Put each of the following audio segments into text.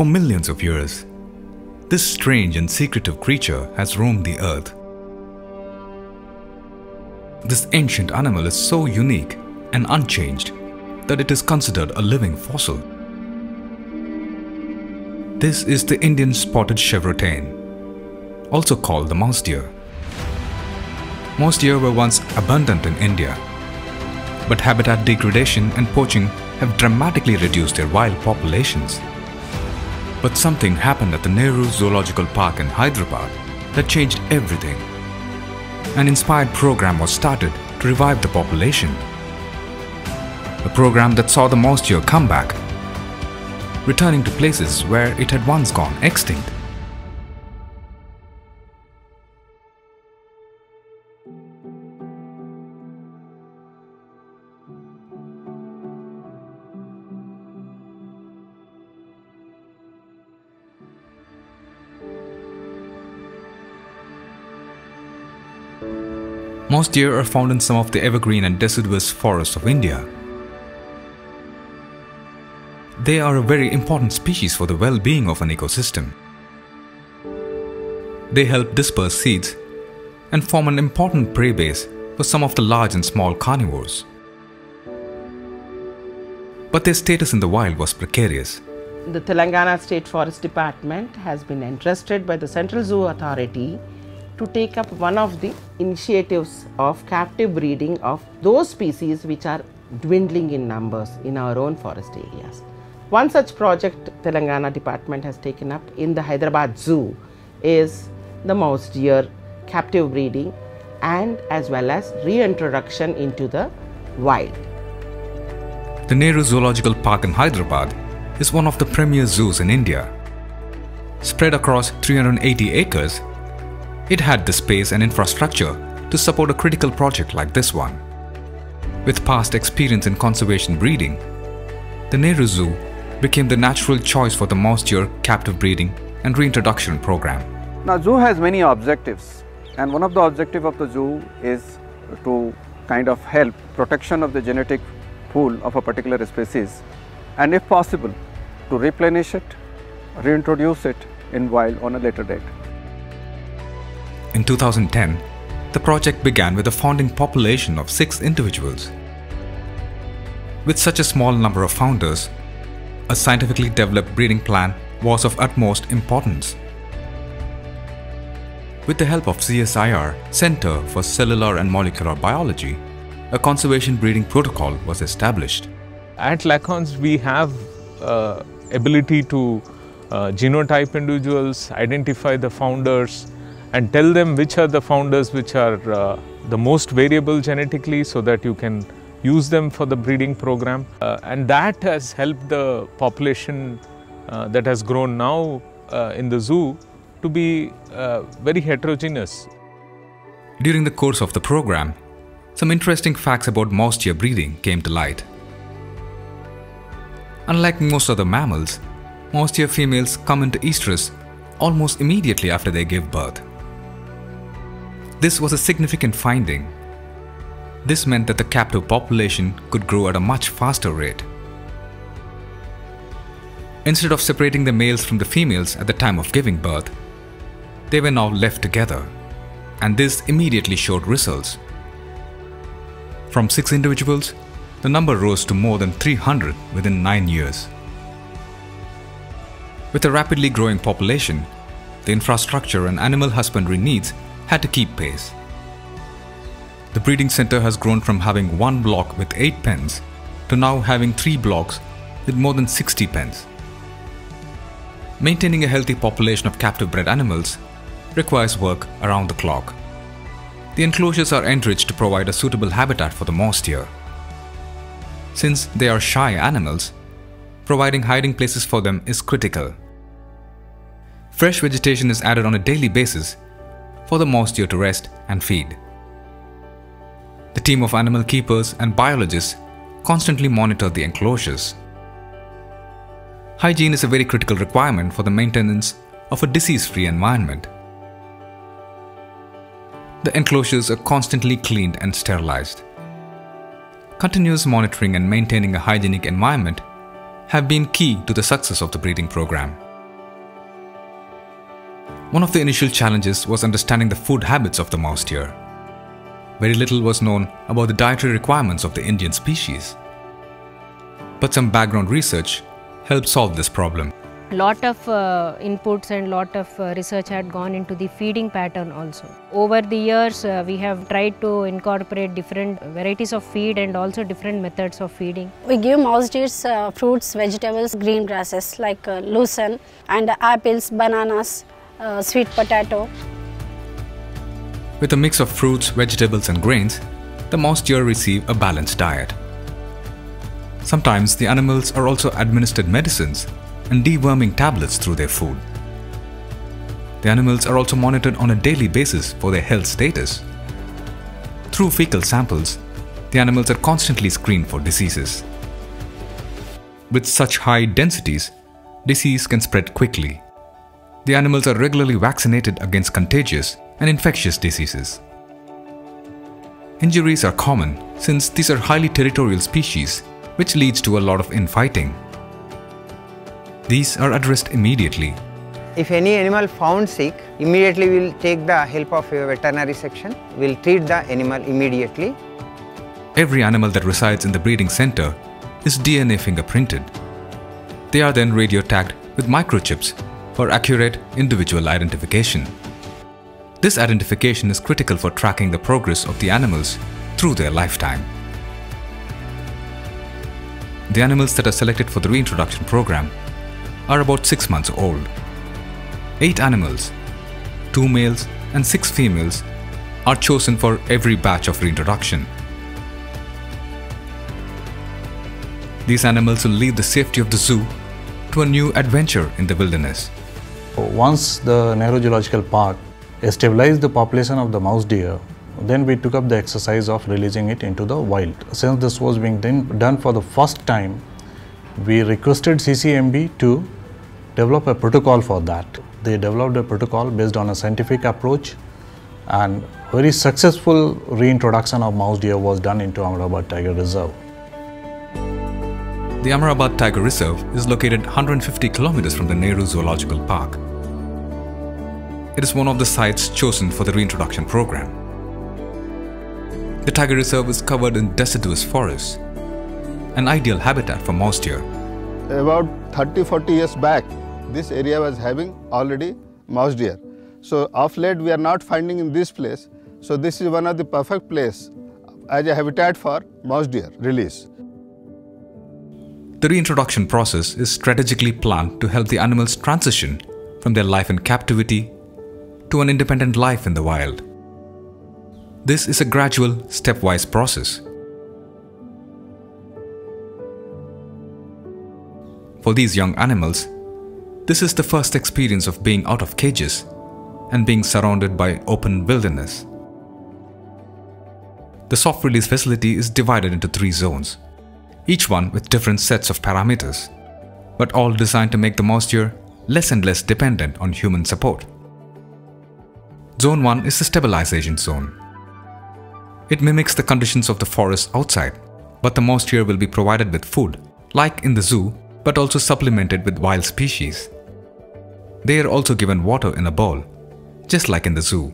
For millions of years, this strange and secretive creature has roamed the earth. This ancient animal is so unique and unchanged that it is considered a living fossil. This is the Indian spotted chevrotain, also called the mouse deer. Mouse deer were once abundant in India, but habitat degradation and poaching have dramatically reduced their wild populations. But something happened at the Nehru Zoological Park in Hyderabad that changed everything. An inspired program was started to revive the population. A program that saw the deer come back, returning to places where it had once gone extinct. Mouse deer are found in some of the evergreen and deciduous forests of India. They are a very important species for the well-being of an ecosystem. They help disperse seeds and form an important prey base for some of the large and small carnivores. But their status in the wild was precarious. The Telangana State Forest Department has been entrusted by the Central Zoo Authority to take up one of the initiatives of captive breeding of those species which are dwindling in numbers in our own forest areas. One such project Telangana department has taken up in the Hyderabad Zoo is the mouse deer captive breeding and as well as reintroduction into the wild. The Nehru Zoological Park in Hyderabad is one of the premier zoos in India. Spread across 380 acres, it had the space and infrastructure to support a critical project like this one. With past experience in conservation breeding, the Nehru Zoo became the natural choice for the mouse deer captive breeding and reintroduction program. Now zoo has many objectives and one of the objective of the zoo is to kind of help protection of the genetic pool of a particular species and if possible to replenish it, reintroduce it in wild on a later date. In 2010, the project began with a founding population of six individuals. With such a small number of founders, a scientifically developed breeding plan was of utmost importance. With the help of CSIR, Center for Cellular and Molecular Biology, a conservation breeding protocol was established. At LaCONES, we have uh, ability to uh, genotype individuals, identify the founders, and tell them which are the founders which are uh, the most variable genetically so that you can use them for the breeding program. Uh, and that has helped the population uh, that has grown now uh, in the zoo to be uh, very heterogeneous. During the course of the program, some interesting facts about mouse deer breeding came to light. Unlike most other mammals, mouse deer females come into estrus almost immediately after they give birth. This was a significant finding. This meant that the captive population could grow at a much faster rate. Instead of separating the males from the females at the time of giving birth, they were now left together, and this immediately showed results. From 6 individuals, the number rose to more than 300 within 9 years. With a rapidly growing population, the infrastructure and animal husbandry needs had to keep pace. The breeding center has grown from having one block with 8 pens to now having 3 blocks with more than 60 pens. Maintaining a healthy population of captive bred animals requires work around the clock. The enclosures are enriched to provide a suitable habitat for the mouse deer. Since they are shy animals, providing hiding places for them is critical. Fresh vegetation is added on a daily basis for the mouse to rest and feed. The team of animal keepers and biologists constantly monitor the enclosures. Hygiene is a very critical requirement for the maintenance of a disease-free environment. The enclosures are constantly cleaned and sterilized. Continuous monitoring and maintaining a hygienic environment have been key to the success of the breeding program. One of the initial challenges was understanding the food habits of the mouse deer. Very little was known about the dietary requirements of the Indian species. But some background research helped solve this problem. lot of uh, inputs and lot of uh, research had gone into the feeding pattern also. Over the years, uh, we have tried to incorporate different varieties of feed and also different methods of feeding. We give mouse deers uh, fruits, vegetables, green grasses like uh, lucerne and apples, bananas, uh, sweet potato. With a mix of fruits, vegetables, and grains, the mouse deer receive a balanced diet. Sometimes the animals are also administered medicines and deworming tablets through their food. The animals are also monitored on a daily basis for their health status. Through fecal samples, the animals are constantly screened for diseases. With such high densities, disease can spread quickly. The animals are regularly vaccinated against contagious and infectious diseases. Injuries are common since these are highly territorial species, which leads to a lot of infighting. These are addressed immediately. If any animal found sick, immediately we will take the help of a veterinary section. We will treat the animal immediately. Every animal that resides in the breeding center is DNA fingerprinted. They are then radio tagged with microchips for accurate individual identification. This identification is critical for tracking the progress of the animals through their lifetime. The animals that are selected for the reintroduction program are about 6 months old. 8 animals, 2 males and 6 females are chosen for every batch of reintroduction. These animals will leave the safety of the zoo to a new adventure in the wilderness. Once the Nehru Zoological Park stabilized the population of the mouse deer, then we took up the exercise of releasing it into the wild. Since this was being done for the first time, we requested CCMB to develop a protocol for that. They developed a protocol based on a scientific approach and very successful reintroduction of mouse deer was done into Amarabad Tiger Reserve. The Amarabad Tiger Reserve is located 150 kilometers from the Nehru Zoological Park. It is one of the sites chosen for the reintroduction program. The Tiger Reserve is covered in deciduous forests, an ideal habitat for mouse deer. About 30-40 years back, this area was having already mouse deer. So of late we are not finding in this place. So this is one of the perfect place as a habitat for mouse deer release. The reintroduction process is strategically planned to help the animals transition from their life in captivity to an independent life in the wild. This is a gradual, stepwise process. For these young animals, this is the first experience of being out of cages and being surrounded by open wilderness. The soft release facility is divided into three zones, each one with different sets of parameters, but all designed to make the deer less and less dependent on human support. Zone 1 is the stabilization zone. It mimics the conditions of the forest outside, but the mouse deer will be provided with food, like in the zoo, but also supplemented with wild species. They are also given water in a bowl, just like in the zoo.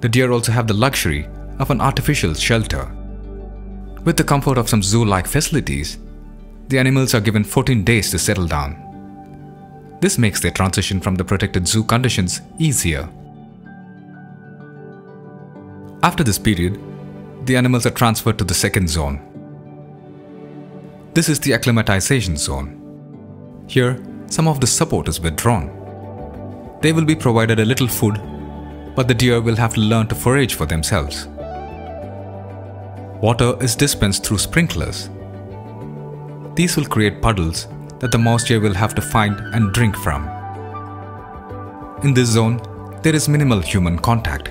The deer also have the luxury of an artificial shelter. With the comfort of some zoo-like facilities, the animals are given 14 days to settle down. This makes their transition from the protected zoo conditions easier. After this period, the animals are transferred to the second zone. This is the acclimatization zone. Here, some of the support is withdrawn. They will be provided a little food, but the deer will have to learn to forage for themselves. Water is dispensed through sprinklers. These will create puddles that the mouse deer will have to find and drink from. In this zone, there is minimal human contact.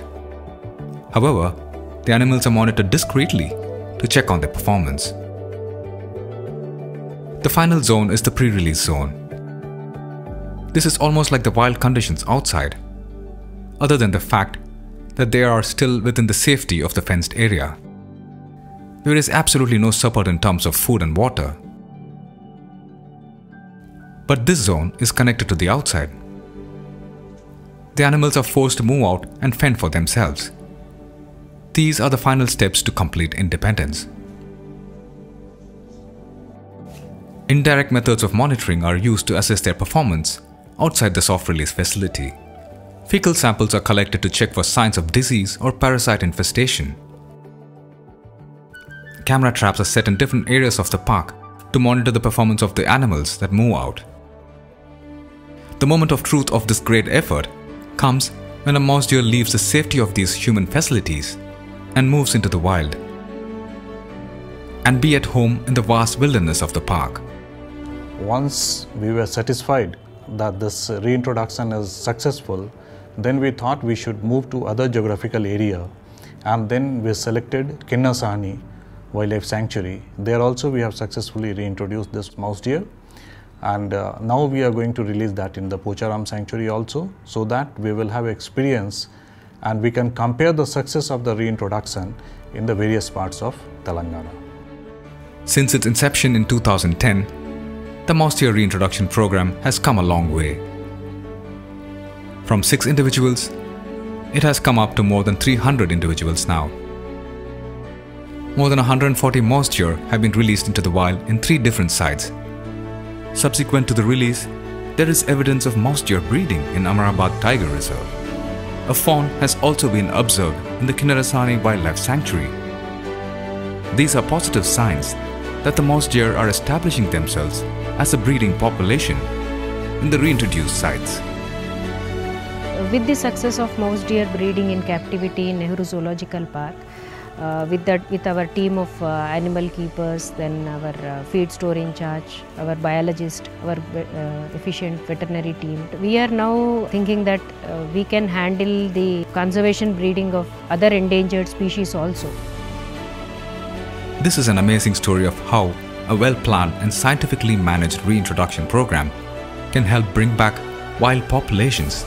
However, the animals are monitored discreetly to check on their performance. The final zone is the pre-release zone. This is almost like the wild conditions outside, other than the fact that they are still within the safety of the fenced area. There is absolutely no support in terms of food and water. But this zone is connected to the outside. the animals are forced to move out and fend for themselves. These are the final steps to complete independence. Indirect methods of monitoring are used to assess their performance outside the soft release facility. Fecal samples are collected to check for signs of disease or parasite infestation. Camera traps are set in different areas of the park to monitor the performance of the animals that move out. The moment of truth of this great effort comes when a mouse deer leaves the safety of these human facilities and moves into the wild and be at home in the vast wilderness of the park. Once we were satisfied that this reintroduction is successful, then we thought we should move to other geographical area and then we selected Kinnarasani Wildlife Sanctuary. There also we have successfully reintroduced this mouse deer and uh, now we are going to release that in the Pocharam Sanctuary also so that we will have experience and we can compare the success of the reintroduction in the various parts of Telangana. Since its inception in 2010, the mouse deer reintroduction program has come a long way. From 6 individuals, it has come up to more than 300 individuals now. More than 140 mouse deer have been released into the wild in three different sites. Subsequent to the release, there is evidence of mouse deer breeding in Amarabad Tiger Reserve. A fawn has also been observed in the Kinnarasani Wildlife Sanctuary. These are positive signs that the mouse deer are establishing themselves as a breeding population in the reintroduced sites. With the success of mouse deer breeding in captivity in Nehru Zoological Park, uh, with that with our team of uh, animal keepers then our uh, feed store in charge our biologist our uh, efficient veterinary team. We are now thinking that uh, we can handle the conservation breeding of other endangered species also. This is an amazing story of how a well planned and scientifically managed reintroduction program can help bring back wild populations.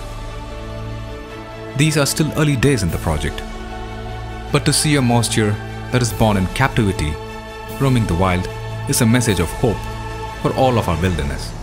These are still early days in the project but to see a deer that is born in captivity roaming the wild is a message of hope for all of our wilderness.